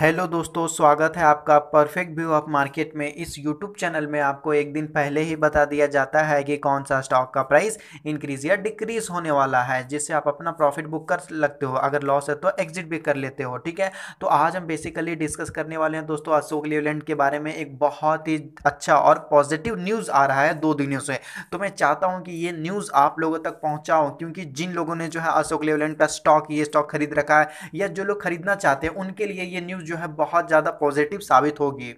Hello दोस्तों, स्वागत है आपका परफेक्ट व्यू ऑफ़ मार्केट में। इस यूट्यूब चैनल में आपको एक दिन पहले ही बता दिया जाता है कि कौन सा स्टॉक का प्राइस इंक्रीज या डिक्रीज होने वाला है, जिससे आप अपना प्रॉफिट बुक कर लगते हो। अगर लॉस है तो एग्जिट भी कर लेते हो, ठीक है? तो आज हम बेसिकली डिस्कस करने वाले हैं दोस्तों अशोक लेवलैंड के बारे में। एक बहुत ही अच्छा और पॉजिटिव न्यूज़ आ रहा है दो दिनों से। तो मैं चाहता हूँ कि ये न्यूज़ आप लोगों तक पहुँचाऊँ, क्योंकि जिन लोगों ने जो है अशोक लेवलैंड का स्टॉक ये स्टॉक खरीद रखा है, या जो लोग खरीदना चाहते हैं, उनके लिए ये न्यूज़ जो है बहुत ज़्यादा पॉजिटिव साबित होगी।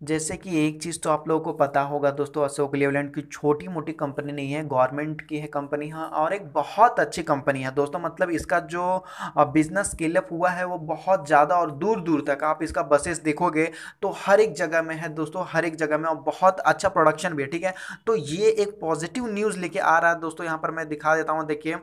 जैसे कि एक चीज़ तो आप लोगों को पता होगा दोस्तों, अशोक लेवलैंड की छोटी मोटी कंपनी नहीं है, गवर्नमेंट की है कंपनी हाँ और एक बहुत अच्छी कंपनी है। दोस्तों मतलब इसका जो बिज़नेस स्केलअप हुआ है वो बहुत ज़्यादा और दूर दूर तक। आप इसका बसेस देखोगे तो हर एक जगह में है दोस्तों, हर एक जगह में और बहुत अच्छा प्रोडक्शन भी है, ठीक है? तो ये एक पॉजिटिव न्यूज़ लेके आ रहा है दोस्तों, यहाँ पर मैं दिखा देता हूँ, देखिए।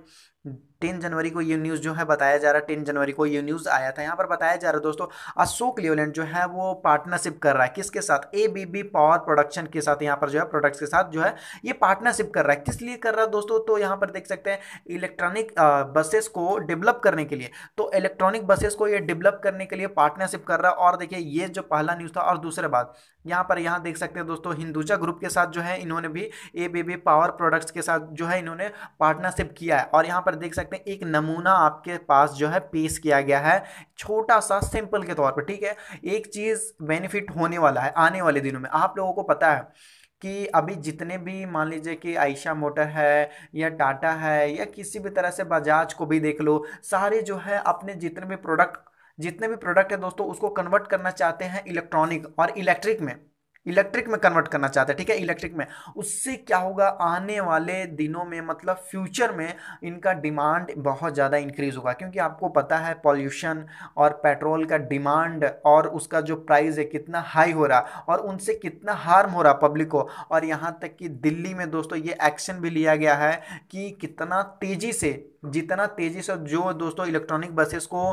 टेन जनवरी को ये न्यूज़ जो है बताया जा रहा है टेन जनवरी को ये न्यूज़ आया था। यहाँ पर बताया जा रहा है दोस्तों, अशोक लेवलैंड जो है वो पार्टनरशिप कर रहा है। किसके साथ? A B B power production के साथ यहाँ पर जो है प्रोडक्ट्स के साथ जो है ये पार्टनरशिप कर रहा है। किस लिए कर रहा है दोस्तों? तो यहाँ पर देख सकते हैं इलेक्ट्रॉनिक बसेस को डेवलप करने के लिए। तो इलेक्ट्रॉनिक बसेस को ये डेवलप करने के लिए पार्टनरशिप कर रहा है। और देखिए, ये जो पहला न्यूज़ था और दूसरे बात यहाँ पर यहाँ देख सकते हैं दोस्तों, हिंदुजा ग्रुप के साथ जो है इन्होंने भी A B B power products के साथ जो है इन्होंने पार्टनरशिप किया है। और यहाँ पर देख सकते हैं एक नमूना आपके पास जो है पेश किया गया है छोटा सा सिंपल के तौर पर ठीक है? एक चीज़ बेनिफिट होने वाला है, आने वाले दिनों में। आप लोगों को पता है कि अभी जितने भी, मान लीजिए कि आयशा मोटर है या टाटा है या किसी भी तरह से बजाज को भी देख लो, सारे जो है अपने जितने भी प्रोडक्ट, जितने भी प्रोडक्ट है दोस्तों, उसको कन्वर्ट करना चाहते हैं इलेक्ट्रॉनिक और इलेक्ट्रिक में। इलेक्ट्रिक में कन्वर्ट करना चाहते हैं, ठीक है? इलेक्ट्रिक में। उससे क्या होगा, आने वाले दिनों में मतलब फ्यूचर में इनका डिमांड बहुत ज़्यादा इंक्रीज होगा, क्योंकि आपको पता है पॉल्यूशन और पेट्रोल का डिमांड और उसका जो प्राइस है कितना हाई हो रहा और उनसे कितना हार्म हो रहा पब्लिक को। और यहाँ तक कि दिल्ली में दोस्तों ये एक्शन भी लिया गया है कि कितना तेज़ी से जितना तेज़ी से जो दोस्तों इलेक्ट्रॉनिक बसेस को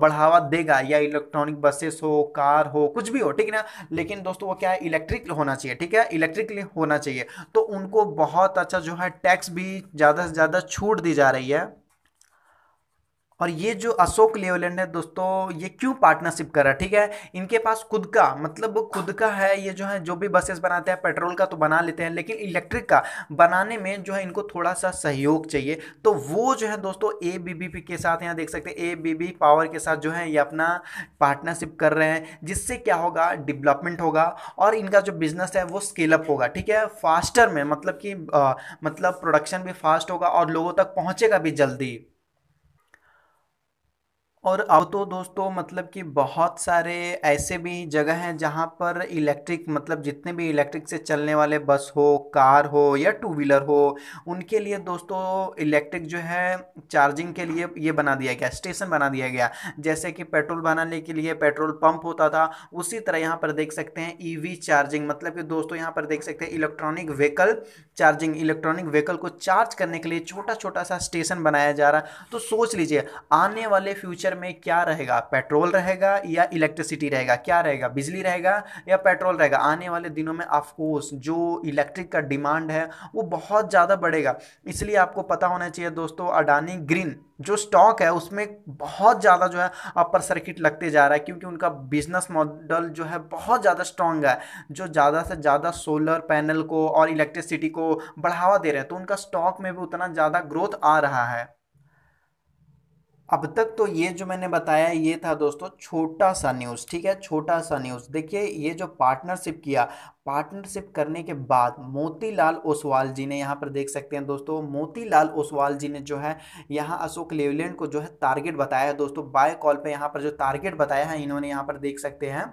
बढ़ावा देगा या इलेक्ट्रॉनिक बसेस हो कार हो, कुछ भी हो, ठीक है ना? लेकिन दोस्तों वो क्या है? इलेक्ट्रिक होना चाहिए, ठीक है? इलेक्ट्रिक होना चाहिए। तो उनको बहुत अच्छा जो है टैक्स भी ज़्यादा से ज़्यादा छूट दी जा रही है। और ये जो अशोक लेवलैंड है, दोस्तों, ये क्यों पार्टनरशिप कर रहा है? ठीक है? इनके पास खुद का मतलब खुद का है, ये जो है, जो भी बसेस बनाते हैं पेट्रोल का तो बना लेते हैं, लेकिन इलेक्ट्रिक का बनाने में जो है, इनको थोड़ा सा सहयोग चाहिए। तो वो जो है, दोस्तों ए बी के साथ यहाँ देख सकते हैं ए बी पावर के साथ जो है, ये अपना पार्टनरशिप कर रहे हैं, जिससे क्या होगा डेवलपमेंट होगा और इनका जो बिज़नेस है, वो स्केलअप होगा। ठीक है? फास्टर में मतलब कि मतलब प्रोडक्शन भी फास्ट होगा और लोगों तक पहुँचेगा भी जल्दी। और अब तो दोस्तों मतलब कि बहुत सारे ऐसे भी जगह हैं जहाँ पर इलेक्ट्रिक मतलब जितने भी इलेक्ट्रिक से चलने वाले बस हो, कार हो या टू व्हीलर हो, उनके लिए दोस्तों इलेक्ट्रिक जो है चार्जिंग के लिए ये बना दिया गया, स्टेशन बना दिया गया। जैसे कि पेट्रोल बनाने के लिए पेट्रोल पंप होता था, उसी तरह यहाँ पर देख सकते हैं ईवी चार्जिंग मतलब कि दोस्तों यहाँ पर देख सकते हैं electronic vehicle charging, electronic vehicle को चार्ज करने के लिए छोटा छोटा सा स्टेशन बनाया जा रहा। तो सोच लीजिए, आने वाले फ्यूचर फ्यूचर में क्या रहेगा? पेट्रोल रहेगा या इलेक्ट्रिसिटी रहेगा? क्या रहेगा? बिजली रहेगा या पेट्रोल रहेगा? आने वाले दिनों में ऑफकोर्स जो इलेक्ट्रिक का डिमांड है, वो बहुत ज़्यादा बढ़ेगा। इसलिए आपको पता होना चाहिए दोस्तों, अडानी ग्रीन जो स्टॉक है, उसमें बहुत ज़्यादा जो है अपर सर्किट लगते जा रहा है क्योंकि उनका बिज़नेस मॉडल जो है बहुत ज़्यादा स्ट्रॉन्ग है। जो ज़्यादा से ज़्यादा सोलर पैनल को और इलेक्ट्रिसिटी को बढ़ावा दे रहे हैं तो उनका स्टॉक में भी उतना ज़्यादा ग्रोथ आ रहा है। अब तक तो ये जो मैंने बताया, ये था दोस्तों छोटा सा न्यूज़ ठीक है? छोटा सा न्यूज़ देखिए, ये जो पार्टनरशिप किया पार्टनरशिप करने के बाद मोतीलाल ओसवाल जी ने, यहाँ पर देख सकते हैं दोस्तों, मोतीलाल ओसवाल जी ने जो है, यहाँ अशोक लेवलैंड को जो है टारगेट बताया है दोस्तों। बाय कॉल पे यहाँ पर जो टारगेट बताया है, इन्होंने यहाँ पर देख सकते हैं।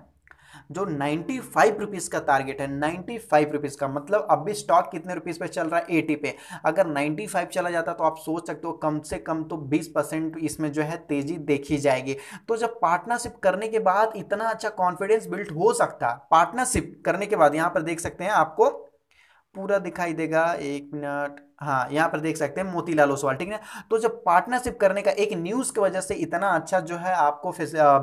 जो नाइन्टी फाइव रुपीज़ का टारगेट है नाइन्टी फाइव रुपीज़ का मतलब अभी स्टॉक कितने रुपीज़ पे चल रहा है? एटी पे। अगर नाइन्टी फाइव चला जाता तो आप सोच सकते हो कम से कम तो बीस परसेंट इसमें जो है तेज़ी देखी जाएगी। तो जब पार्टनरशिप करने के बाद इतना अच्छा कॉन्फिडेंस बिल्ड हो सकता पार्टनरशिप करने के बाद, यहाँ पर देख सकते हैं आपको, पूरा दिखाई देगा, एक मिनट। हाँ यहाँ पर देख सकते हैं मोतीलाल ओसवाल, ठीक है तो जब पार्टनरशिप करने का एक न्यूज़ की वजह से इतना अच्छा जो है आपको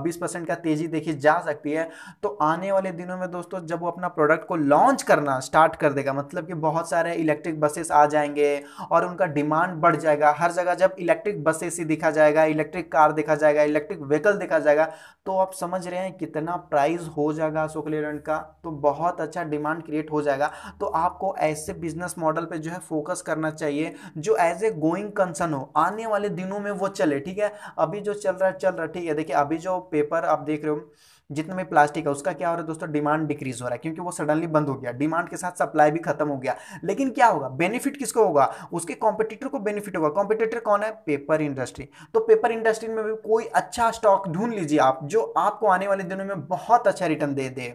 बीस परसेंट का तेज़ी देखी जा सकती है तो आने वाले दिनों में दोस्तों जब वो अपना प्रोडक्ट को लॉन्च करना स्टार्ट कर देगा मतलब कि बहुत सारे इलेक्ट्रिक बसेस आ जाएँगे और उनका डिमांड बढ़ जाएगा, हर जगह जब इलेक्ट्रिक बसेस ही दिखा जाएगा इलेक्ट्रिक कार देखा जाएगा इलेक्ट्रिक व्हीकल देखा जाएगा तो आप समझ रहे हैं कितना प्राइस हो जाएगा अशोक लेलैंड का तो बहुत अच्छा डिमांड क्रिएट हो जाएगा तो आपको ऐसे बिज़नेस मॉडल पर जो है फोकस करना चाहिए, जो एज ए गोइंग कंसर्न हो। आने वाले दिनों में वो चले, ठीक है? अभी जो चल रहा है चल रहा है ठीक है? देखिए, अभी जो पेपर आप देख रहे हो, जितना भी प्लास्टिक है, उसका क्या हो रहा है दोस्तों? डिमांड डिक्रीज हो रहा है, क्योंकि वो सडनली बंद हो गया। डिमांड के साथ सप्लाई भी खत्म हो गया। लेकिन क्या होगा? बेनिफिट किसको होगा? उसके कॉम्पिटिटर को बेनिफिट होगा। कॉम्पिटिटर कौन है? पेपर इंडस्ट्री तो पेपर इंडस्ट्री में भी कोई अच्छा स्टॉक ढूंढ लीजिए आप, जो आपको आने वाले दिनों में बहुत अच्छा रिटर्न दे दे।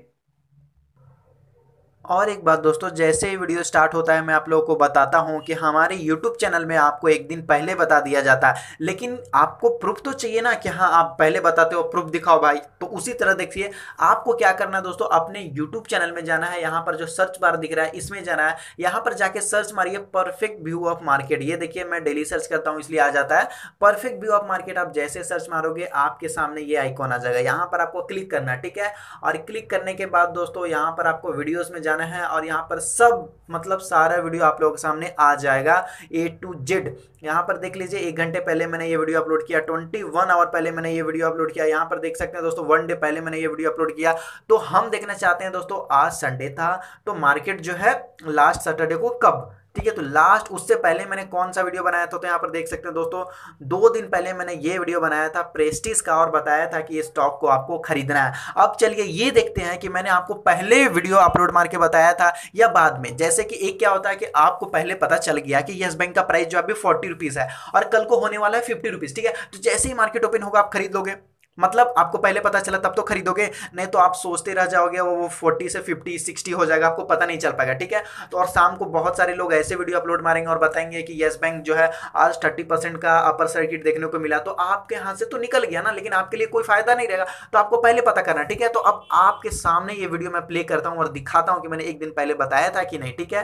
और एक बात दोस्तों, जैसे ही वीडियो स्टार्ट होता है, मैं आप लोगों को बताता हूँ कि हमारे यूट्यूब चैनल में आपको एक दिन पहले बता दिया जाता है। लेकिन आपको प्रूफ तो चाहिए ना कि हाँ आप पहले बताते हो, प्रूफ दिखाओ भाई। तो उसी तरह देखिए, आपको क्या करना है दोस्तों, अपने यूट्यूब चैनल में जाना है। यहाँ पर जो सर्च बार दिख रहा है, इसमें जाना है। यहाँ पर जाके सर्च मारिए परफेक्ट व्यू ऑफ़ मार्केट ये देखिए, मैं डेली सर्च करता हूँ, इसलिए आ जाता है। परफेक्ट व्यू ऑफ़ मार्केट आप जैसे सर्च मारोगे, आपके सामने ये आइकॉन आ जाएगा। यहाँ पर आपको क्लिक करना ठीक है? और क्लिक करने के बाद दोस्तों, यहाँ पर आपको वीडियोज़ में जाना है और यहाँ पर सब मतलब सारा वीडियो आप लोगों के सामने आ जाएगा ए टू जेड यहाँ पर देख लीजिए, एक घंटे पहले मैंने ये वीडियो अपलोड किया ट्वेंटी वन आवर पहले मैंने ये वीडियो अपलोड किया। यहाँ पर देख सकते हैं दोस्तों वन डे पहले मैंने ये वीडियो अपलोड किया। तो हम देखना चाहते हैं दोस्तों, आज संडे था तो मार्केट जो है लास्ट सैटरडे को कब? ठीक है तो लास्ट उससे पहले मैंने कौन सा वीडियो बनाया था तो यहाँ पर देख सकते हैं दोस्तों, दो दिन पहले मैंने ये वीडियो बनाया था प्रेस्टिस का, और बताया था कि ये स्टॉक को आपको खरीदना है। अब चलिए ये देखते हैं कि मैंने आपको पहले वीडियो अपलोड मार के बताया था या बाद में। जैसे कि एक क्या होता है कि आपको पहले पता चल गया कि येस बैंक का प्राइस जो अभी फोर्टी रुपीज़ है, और कल को होने वाला है फिफ्टी रुपीज़ ठीक है? तो जैसे ही मार्केट ओपन होगा, आप खरीद लोगे। मतलब आपको पहले पता चला, तब तो खरीदोगे, नहीं तो आप सोचते रह जाओगे, वो फोर्टी से फिफ्टी, सिक्सटी हो जाएगा, आपको पता नहीं चल पाएगा, ठीक है? तो और शाम को बहुत सारे लोग ऐसे वीडियो अपलोड मारेंगे और बताएँगे कि येस बैंक जो है, आज थर्टी परसेंट का अपर सर्किट देखने को मिला तो आपके हाथ से तो निकल गया ना, लेकिन आपके लिए कोई फ़ायदा नहीं रहेगा तो आपको पहले पता करना, ठीक है? तो अब आपके सामने ये वीडियो मैं प्ले करता हूँ और दिखाता हूँ कि मैंने एक दिन पहले बताया था कि नहीं, ठीक है?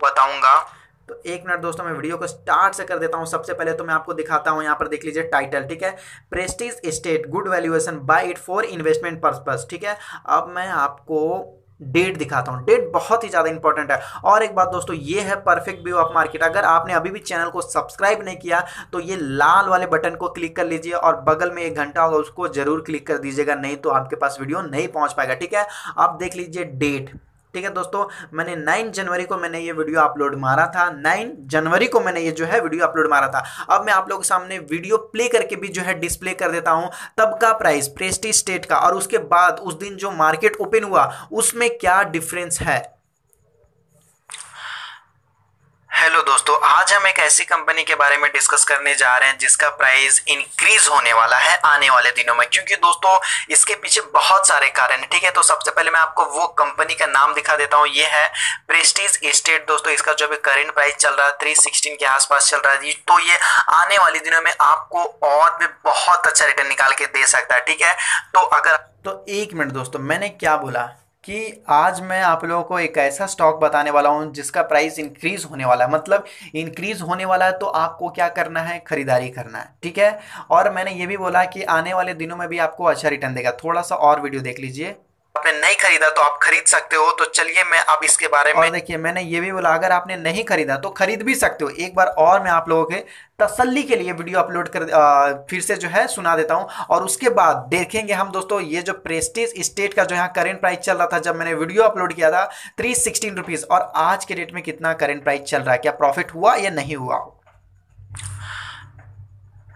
बताऊँगा। तो एक मिनट दोस्तों, मैं वीडियो को स्टार्ट से कर देता हूँ। सबसे पहले तो मैं आपको दिखाता हूँ, यहाँ पर देख लीजिए टाइटल ठीक है? Prestige state good valuation buy it for investment purpose ठीक है? अब मैं आपको डेट दिखाता हूँ। डेट बहुत ही ज़्यादा इंपॉर्टेंट है। और एक बात दोस्तों, ये है परफेक्ट व्यू ऑफ़ मार्केट अगर आपने अभी भी चैनल को सब्सक्राइब नहीं किया तो ये लाल वाले बटन को क्लिक कर लीजिए और बगल में एक घंटा होगा, उसको ज़रूर क्लिक कर दीजिएगा, नहीं तो आपके पास वीडियो नहीं पहुँच पाएगा, ठीक है? आप देख लीजिए डेट ठीक है, दोस्तों, मैंने नाइन जनवरी को मैंने ये वीडियो अपलोड मारा था। नाइन जनवरी को मैंने ये जो है वीडियो अपलोड मारा था। अब मैं आप लोगों के सामने वीडियो प्ले करके भी जो है डिस्प्ले कर देता हूँ। तब का प्राइस प्रेस्टी स्टेट का, और उसके बाद, उस दिन जो मार्केट ओपन हुआ, उसमें क्या डिफरेंस है हेलो दोस्तों, आज हम एक ऐसी कंपनी के बारे में डिस्कस करने जा रहे हैं जिसका प्राइस इंक्रीज होने वाला है आने वाले दिनों में। क्योंकि दोस्तों, इसके पीछे बहुत सारे कारण हैं, ठीक है? तो सबसे पहले मैं आपको वो कंपनी का नाम दिखा देता हूँ। ये है प्रेस्टीज एस्टेट दोस्तों, इसका जो भी करेंट प्राइस चल रहा है थ्री के आसपास चल रहा है तो ये आने वाले दिनों में आपको और भी बहुत अच्छा रिटर्न निकाल के दे सकता है, ठीक है? तो अगर तो एक मिनट दोस्तों, मैंने क्या बोला? कि आज मैं आप लोगों को एक ऐसा स्टॉक बताने वाला हूँ जिसका प्राइस इंक्रीज होने वाला है। मतलब इंक्रीज होने वाला है तो आपको क्या करना है? खरीदारी करना है, ठीक है? और मैंने ये भी बोला कि आने वाले दिनों में भी आपको अच्छा रिटर्न देगा। थोड़ा सा और वीडियो देख लीजिए। आपने नहीं खरीदा तो आप खरीद सकते हो तो चलिए मैं अब इसके बारे में देखिए मैंने ये भी बोला अगर आपने नहीं खरीदा तो खरीद भी सकते हो। एक बार और मैं आप लोगों के तसल्ली के लिए वीडियो अपलोड कर आ, फिर से जो है सुना देता हूँ। और उसके बाद देखेंगे हम दोस्तों ये जो प्रेस्टीज स्टेट का जो यहाँ करेंट प्राइस चल रहा था जब मैंने वीडियो अपलोड किया था थ्री सिक्सटीन रुपीज़। और आज के डेट में कितना करेंट प्राइस चल रहा है क्या प्रॉफिट हुआ या नहीं हुआ?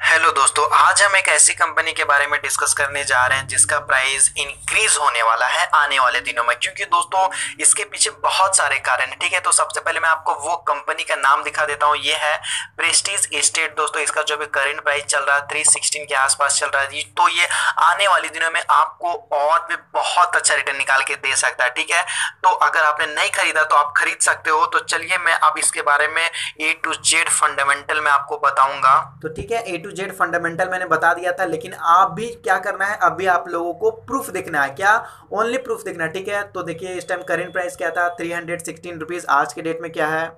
हेलो दोस्तों, आज हम एक ऐसी कंपनी के बारे में डिस्कस करने जा रहे हैं जिसका प्राइस इंक्रीज होने वाला है आने वाले दिनों में। क्योंकि दोस्तों, इसके पीछे बहुत सारे कारण हैं, ठीक है? तो सबसे पहले मैं आपको वो कंपनी का नाम दिखा देता हूँ। ये है प्रेस्टीज एस्टेट दोस्तों, इसका जो भी करेंट प्राइस चल रहा है थ्री सिक्सटीन के आसपास चल रहा है तो ये आने वाले दिनों में आपको और भी बहुत अच्छा रिटर्न निकाल के दे सकता है, ठीक है? तो अगर आपने नहीं खरीदा तो आप खरीद सकते हो। तो चलिए मैं अब इसके बारे में ए टू जेड फंडामेंटल में आपको बताऊँगा। तो ठीक है ए टू जेड फंडामेंटल मैंने बता दिया था, लेकिन आप भी क्या करना है अभी आप लोगों को प्रूफ देखना है। क्या? ओनली प्रूफ देखना है, ठीक है? तो देखिए, इस टाइम करेंट प्राइस क्या था? थ्री हंड्रेड सिक्सटीन रुपीज़ आज के डेट में क्या है?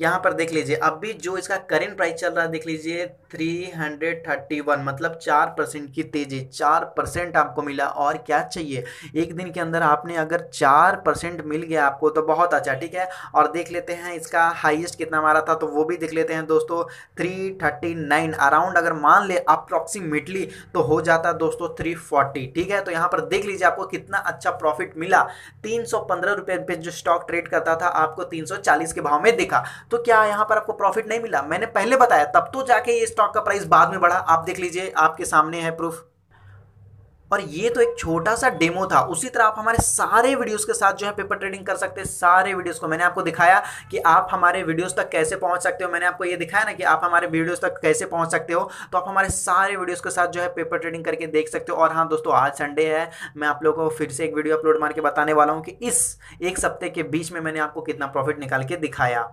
यहाँ पर देख लीजिए अभी जो इसका करेंट प्राइस चल रहा है, देख लीजिए थ्री हंड्रेड थर्टी वन मतलब चार परसेंट की तेज़ी, चार परसेंट आपको मिला और क्या चाहिए? एक दिन के अंदर आपने अगर चार परसेंट मिल गया आपको तो बहुत अच्छा ठीक है? और देख लेते हैं इसका हाईएस्ट कितना मारा था तो वो भी देख लेते हैं दोस्तों थ्री थर्टी नाइन अराउंड अगर मान ले अप्रोक्सीमेटली तो हो जाता है दोस्तों थ्री फोर्टी ठीक है? तो यहाँ पर देख लीजिए आपको कितना अच्छा प्रॉफिट मिला। तीन रुपये पे जो स्टॉक ट्रेड करता था, आपको तीन सौ चालीस के भाव में देखा। तो क्या यहाँ पर आपको प्रॉफिट नहीं मिला? मैंने पहले बताया, तब तो जाके ये स्टॉक का प्राइस बाद में बढ़ा। आप देख लीजिए, आपके सामने है प्रूफ और ये तो एक छोटा सा डेमो था। उसी तरह आप हमारे सारे वीडियोस के साथ जो है पेपर ट्रेडिंग कर सकते हैं। सारे वीडियोस को मैंने आपको दिखाया कि आप हमारे वीडियोस तक कैसे पहुँच सकते हो। मैंने आपको ये दिखाया ना कि आप हमारे वीडियोस तक कैसे पहुँच सकते हो। तो आप हमारे सारे वीडियोस के साथ जो है पेपर ट्रेडिंग करके देख सकते हो। और हाँ दोस्तों, आज संडे है। मैं आप लोगों को फिर से एक वीडियो अपलोड मार के बताने वाला हूँ कि इस एक सप्ते के बीच में मैंने आपको कितना प्रॉफिट निकाल के दिखाया।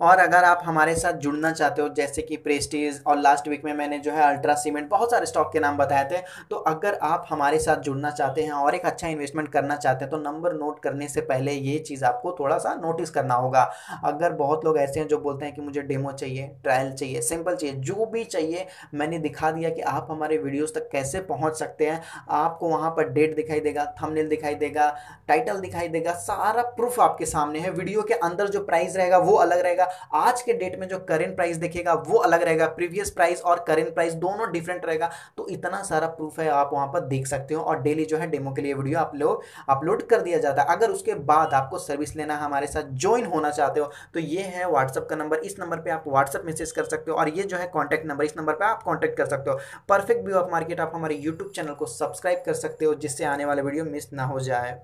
और अगर आप हमारे साथ जुड़ना चाहते हो, जैसे कि प्रेस्टीज और लास्ट वीक में मैंने जो है अल्ट्रा सीमेंट बहुत सारे स्टॉक के नाम बताए थे तो अगर आप हमारे साथ जुड़ना चाहते हैं और एक अच्छा इन्वेस्टमेंट करना चाहते हैं तो नंबर नोट करने से पहले ये चीज़ आपको थोड़ा सा नोटिस करना होगा। अगर बहुत लोग ऐसे हैं जो बोलते हैं कि मुझे डेमो चाहिए ट्रायल चाहिए सिंपल चाहिए, जो भी चाहिए, मैंने दिखा दिया कि आप हमारे वीडियोज़ तक कैसे पहुँच सकते हैं। आपको वहाँ पर डेट दिखाई देगा थमनेल दिखाई देगा टाइटल दिखाई देगा, सारा प्रूफ आपके सामने है। वीडियो के अंदर जो प्राइस रहेगा, वो अलग रहेगा। आज के डेट में जो करेंट प्राइस देखेगा, वो अलग रहेगा प्रीवियस प्राइस और करेंट प्राइस दोनों डिफरेंट रहेगा। तो इतना सारा प्रूफ है, आप वहाँ पर देख सकते हो और डेली जो है डेमो के लिए वीडियो आप लोग अपलोड कर दिया जाता है। अगर उसके बाद आपको सर्विस लेना हमारे साथ ज्वाइन होना चाहते हो तो ये है व्हाट्सअप का नंबर इस नंबर पर आप व्हाट्सअप मैसेज कर सकते हो और ये जो है कॉन्टैक्ट नंबर इस नंबर पर आप कॉन्टैक्ट कर सकते हो। परफेक्ट व्यू ऑफ़ मार्केट आप हमारे यूट्यूब चैनल को सब्सक्राइब कर सकते हो, जिससे आने वाले वीडियो मिस ना हो जाए।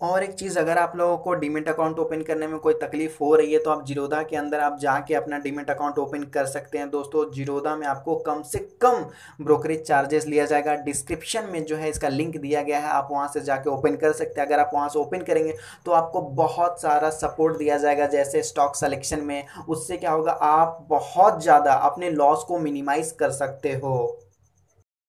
और एक चीज़ अगर आप लोगों को डीमेट अकाउंट ओपन करने में कोई तकलीफ़ हो रही है तो आप जीरोदा के अंदर आप जाके अपना डीमेट अकाउंट ओपन कर सकते हैं। दोस्तों जीरोदा में आपको कम से कम ब्रोकरेज चार्जेस लिया जाएगा। डिस्क्रिप्शन में जो है इसका लिंक दिया गया है, आप वहाँ से जाके ओपन कर सकते हैं। अगर आप वहाँ से ओपन करेंगे तो आपको बहुत सारा सपोर्ट दिया जाएगा, जैसे स्टॉक सेलेक्शन में। उससे क्या होगा, आप बहुत ज़्यादा अपने लॉस को मिनिमाइज कर सकते हो।